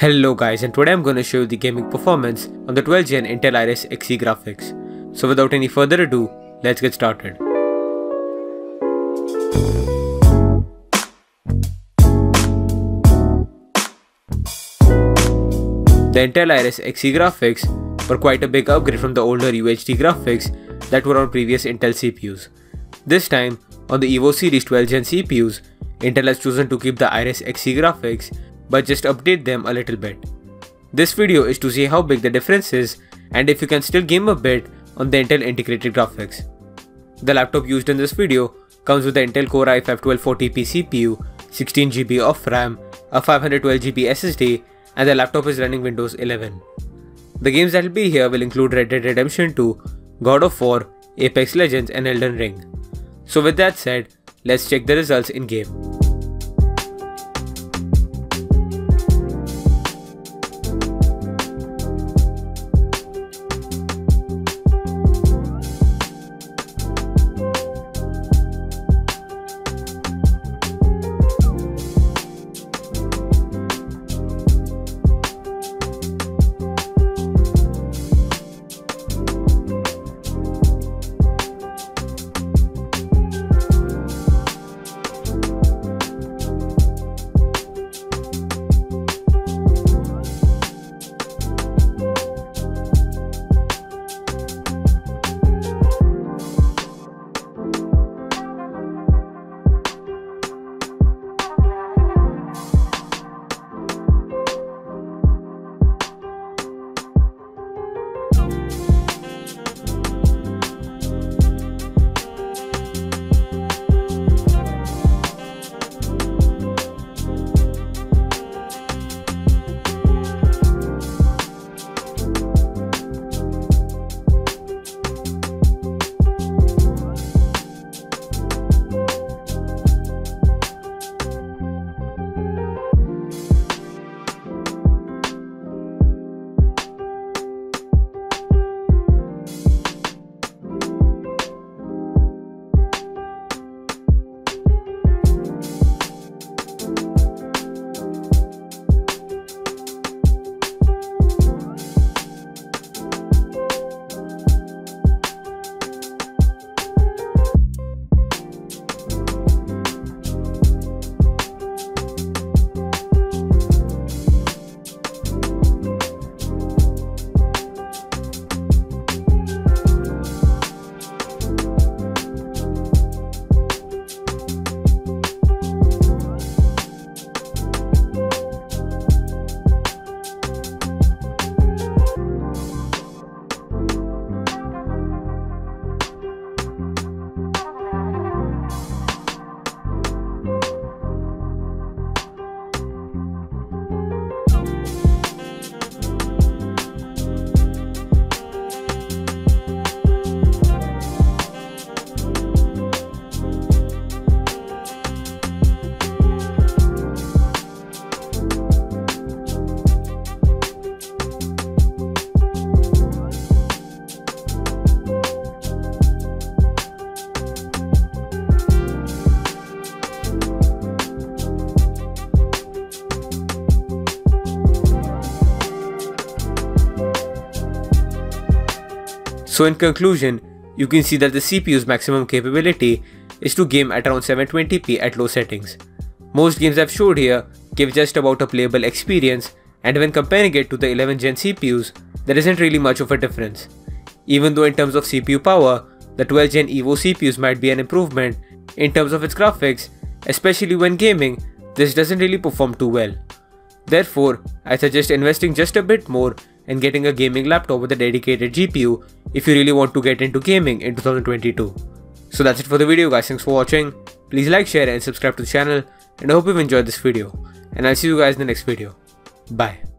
Hello guys and today I'm going to show you the gaming performance on the 12th gen Intel Iris Xe graphics. So without any further ado, let's get started. The Intel Iris Xe graphics were quite a big upgrade from the older UHD graphics that were on previous Intel CPUs. This time, on the Evo series 12 gen CPUs, Intel has chosen to keep the Iris Xe graphics but just update them a little bit. This video is to see how big the difference is and if you can still game a bit on the Intel integrated graphics. The laptop used in this video comes with the Intel Core i5-1240p CPU, 16GB of RAM, a 512GB SSD and the laptop is running Windows 11. The games that will be here will include Red Dead Redemption 2, God of War, Apex Legends and Elden Ring. So with that said, let's check the results in game. So in conclusion, you can see that the CPU's maximum capability is to game at around 720p at low settings. Most games I've showed here give just about a playable experience and when comparing it to the 11 gen CPUs, there isn't really much of a difference. Even though in terms of CPU power, the 12 gen EVO CPUs might be an improvement, in terms of its graphics, especially when gaming, this doesn't really perform too well. Therefore, I suggest investing just a bit more and getting a gaming laptop with a dedicated GPU if you really want to get into gaming in 2022. So that's it for the video guys, thanks for watching. Please like, share and subscribe to the channel and I hope you've enjoyed this video. And I'll see you guys in the next video. Bye.